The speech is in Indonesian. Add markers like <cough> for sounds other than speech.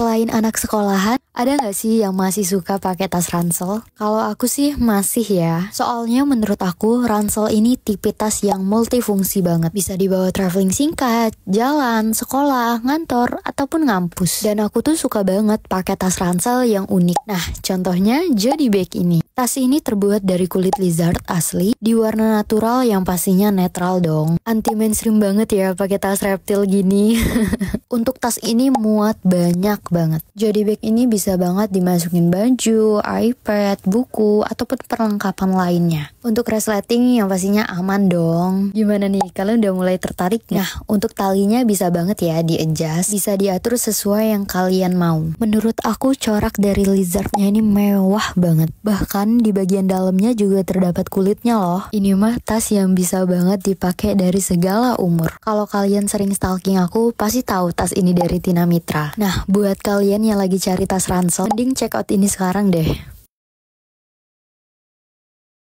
Selain anak sekolahan, ada nggak sih yang masih suka pakai tas ransel? Kalau aku sih masih ya. Soalnya menurut aku ransel ini tipe tas yang multifungsi banget. Bisa dibawa traveling singkat, jalan, sekolah, ngantor, ataupun ngampus. Dan aku tuh suka banget pakai tas ransel yang unik. Nah, contohnya Jody Bag ini. Tas ini terbuat dari kulit lizard asli di warna natural yang pastinya netral dong. Anti mainstream banget ya pakai tas reptil gini. <laughs> Untuk tas ini muat banyak banget. Jadi bag ini bisa banget dimasukin baju, iPad, buku, ataupun perlengkapan lainnya. Untuk resleting yang pastinya aman dong. Gimana nih, kalian udah mulai tertarik? Nah, untuk talinya bisa banget ya di adjust, bisa diatur sesuai yang kalian mau. Menurut aku corak dari lizardnya ini mewah banget. Bahkan di bagian dalamnya juga terdapat kulitnya loh. Ini mah tas yang bisa banget dipakai dari segala umur. Kalau kalian sering stalking aku, pasti tahu tas ini dari Tina Mitra. Nah, buat kalian yang lagi cari tas ransel, mending check out ini sekarang deh.